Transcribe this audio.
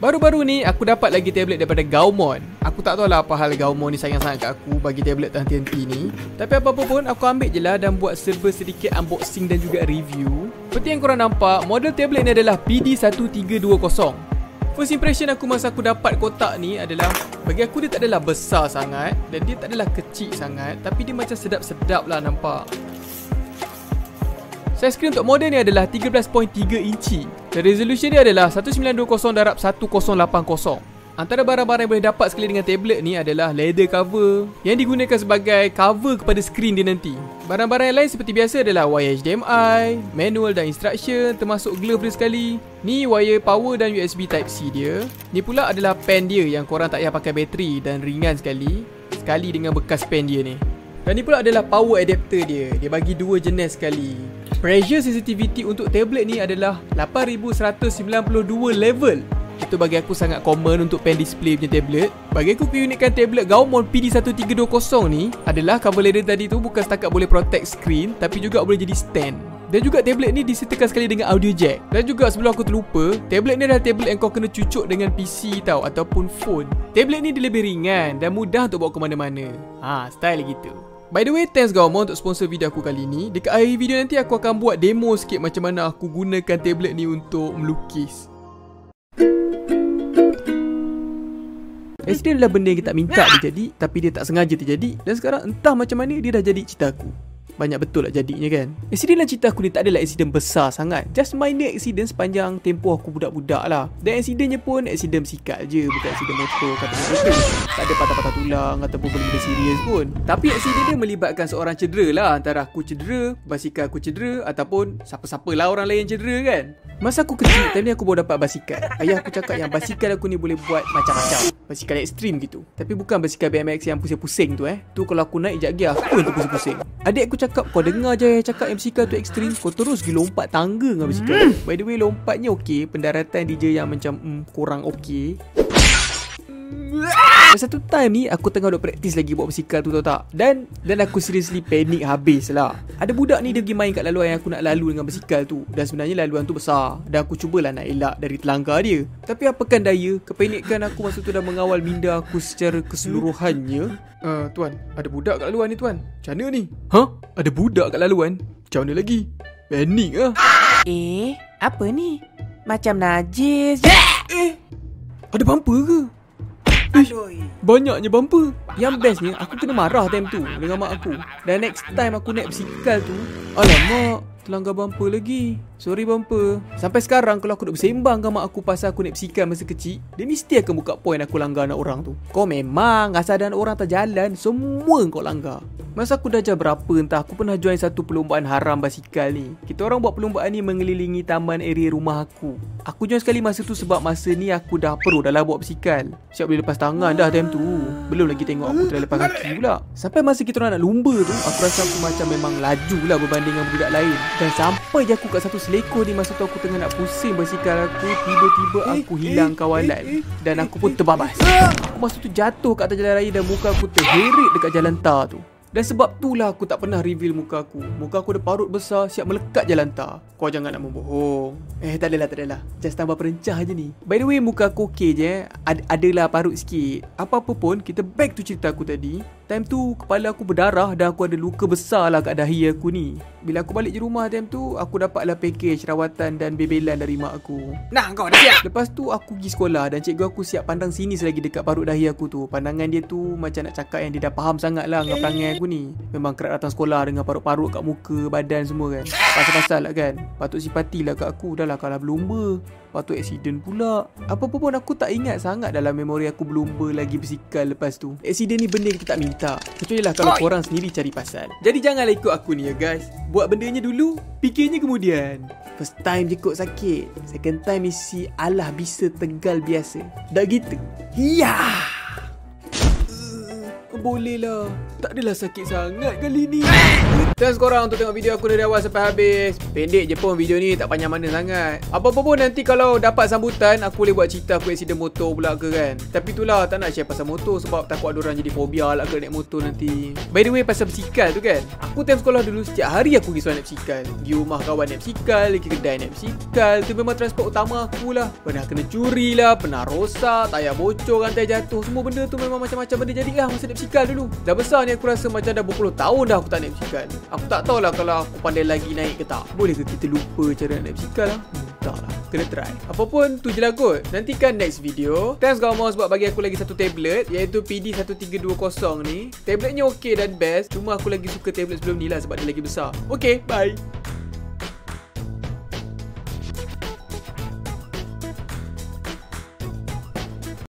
Baru-baru ni aku dapat lagi tablet daripada Gaumon. Aku tak tahu lah apa hal Gaumon ni sayang sangat kat aku bagi tablet terhenti-henti ni. Tapi apa-apa pun aku ambil je lah dan buat serba sedikit unboxing dan juga review. Seperti yang korang nampak, model tablet ni adalah PD1320. First impression aku masa aku dapat kotak ni adalah bagi aku dia tak adalah besar sangat dan dia tak adalah kecil sangat tapi dia macam sedap-sedap lah nampak. Size screen untuk model ni adalah 13.3 inci dan resolution dia adalah 1920 darab 1080. Antara barang-barang yang boleh dapat sekali dengan tablet ni adalah leather cover yang digunakan sebagai cover kepada skrin dia nanti. Barang-barang yang lain seperti biasa adalah wire HDMI, manual dan instruction termasuk glove dia sekali. Ni wire power dan USB Type-C dia. Ni pula adalah pen dia yang korang tak payah pakai bateri dan ringan sekali. Sekali dengan bekas pen dia ni. Dan ni pula adalah power adapter dia. Dia bagi dua jenis sekali. Pressure sensitivity untuk tablet ni adalah 8192 level. Itu bagi aku sangat common untuk pen display punya tablet. Bagi aku keunikan tablet Gaomon PD1320 ni adalah cover leather tadi tu bukan setakat boleh protect screen tapi juga boleh jadi stand. Dan juga tablet ni disertakan sekali dengan audio jack. Dan juga sebelum aku terlupa, tablet ni adalah tablet yang kau kena cucuk dengan PC tau ataupun phone. Tablet ni dia lebih ringan dan mudah untuk bawa ke mana-mana. Ha, style gitu. By the way, thanks Gaumon untuk sponsor video aku kali ni. Dekat akhir video nanti aku akan buat demo sikit macam mana aku gunakan tablet ni untuk melukis. Accident adalah benda yang kita minta dia jadi Tapi dia tak sengaja terjadi Dan sekarang entah macam mana dia dah jadi cerita aku banyak betul lah jadinya kan. Accident dalam cerita aku ni tak adalah accident besar sangat. Just minor accident sepanjang tempoh aku budak-budak lah. Dan accidentnya pun accident bersikal je Bukan accident motor kata motor Tak ada patah-patah tulang ataupun benda-benda serius pun. Tapi accident dia melibatkan seorang cedera lah. Antara aku cedera, basikal aku cedera Ataupun siapa-siapa lah orang lain cedera kan. Masa aku kecil, time ni aku baru dapat basikal. Ayah aku cakap yang basikal aku ni boleh buat macam-macam Basikal ekstrim gitu. Tapi bukan basikal BMX yang pusing-pusing tu eh. Tu kalau aku naik jap aku yang pusing-pusing. Adik aku cakap kau dengar je yang cakap yang basikal tu ekstrim Kau terus pergi lompat tangga dengan basikal. Hmm. By the way lompatnya okey. Pendaratan DJ yang macam mm, kurang okey. Masa satu time ni aku tengah duk praktis lagi buat basikal tu tau tak Dan dan aku seriously panik habis lah Ada budak ni dia pergi main kat laluan yang aku nak lalu dengan basikal tu Dan sebenarnya laluan tu besar Dan aku cubalah nak elak dari telangga dia Tapi apakan daya Kepanikan aku masa tu dah mengawal minda aku secara keseluruhannya uh, Tuan ada budak kat laluan ni tuan Macam mana ni? Huh? Ada budak kat laluan? Macam mana lagi? Panik lah Eh apa ni? Macam najis Eh ada bumper ke? Aduh. Banyaknya bumper. Yang bestnya aku kena marah time tu dengan mak aku. Dan next time aku naik basikal tu, alamak, terlanggar bumper lagi. Sorry bumper Sampai sekarang kalau aku nak bersembang dengan mak aku pasal aku naik basikal masa kecil Dia mesti akan buka point aku langgar anak orang tu Kau memang asal anak orang terjalan Semua kau langgar Masa aku dah jam berapa entah aku pernah join satu perlombaan haram basikal ni. Kita orang buat perlombaan ni mengelilingi taman area rumah aku. Aku join sekali masa tu sebab masa ni aku dah pro dah lah buat basikal. Siap boleh lepas tangan dah time tu. Belum lagi tengok aku telah lepas kaki pula. Sampai masa kita orang nak lumba tu Aku rasa aku macam memang laju lah berbanding dengan budak lain. Dan sampai je aku kat satu selekoh ni masa tu aku tengah nak pusing basikal aku Tiba-tiba aku hilang kawalan. Dan aku pun terbabas. Aku masa tu jatuh kat atas jalan raya dan muka aku terherit dekat jalan tar tu dan sebab itulah aku tak pernah reveal muka aku Muka aku ada parut besar siap melekat jalan tar Kau jangan nak membohong Eh tak adalah tak adalah Just tambah perencah je ni By the way muka aku okey je Ad- Adalah parut sikit Apa-apa pun kita back to cerita aku tadi Time tu kepala aku berdarah dan aku ada luka besar lah kat dahi aku ni. Bila aku balik je rumah time tu, aku dapatlah package rawatan dan bebelan dari mak aku. Nah kau dah siap. Lepas tu aku pergi sekolah dan cikgu aku siap pandang sini selagi dekat parut dahi aku tu. Pandangan dia tu macam nak cakap yang dia dah faham sangat lah dengan perangai aku ni. Memang kerap datang sekolah dengan parut-parut kat muka, badan semua kan. Pasal-pasal lah kan. Patut simpati lah kat aku. Dah lah kalah berlumba. Patut accident pula. Apa-apa pun aku tak ingat sangat Dalam memori aku berlumba lagi bersikal lepas tu. Accident ni benda kita tak minta. Kecuali lah kalau korang sendiri cari pasal. Jadi janganlah ikut aku ni ya guys. Buat bendanya dulu Fikirnya kemudian. First time je kot sakit. Second time isi alah bisa tegal biasa. Dah gitu? Hiya boleh lah. Tak adalah sakit sangat kali ni. Thanks korang untuk tengok video aku dari awal sampai habis. Pendek je pun video ni tak panjang mana sangat. Apa-apa pun nanti kalau dapat sambutan aku boleh buat cerita aku accident motor pula ke kan. Tapi itulah tak nak share pasal motor sebab takut ada orang jadi fobia lah ke naik motor nanti. By the way pasal bersikal tu kan. Aku time sekolah dulu setiap hari aku pergi sekolah naik bersikal. Pergi rumah kawan naik bersikal, pergi kedai naik bersikal. Tu memang transport utama aku lah. Pernah kena curi lah, pernah rosak, tayar bocor, rantai jatuh. Semua benda tu memang macam-macam benda jadi lah masa naik bersikal dulu. Dah besar ni aku rasa macam dah berpuluh tahun dah aku tak naik bersikal. Aku tak tahulah kalau aku pandai lagi naik ke tak. Boleh ke kita lupa cara naik bersikal lah? Hmm, tak lah. Kena try. Apa pun tu je lah kot. Nantikan next video. Thanks Gaumau sebab bagi aku lagi satu tablet iaitu PD1320 ni. Tabletnya okey dan best. Cuma aku lagi suka tablet sebelum ni lah sebab dia lagi besar. Okay, bye.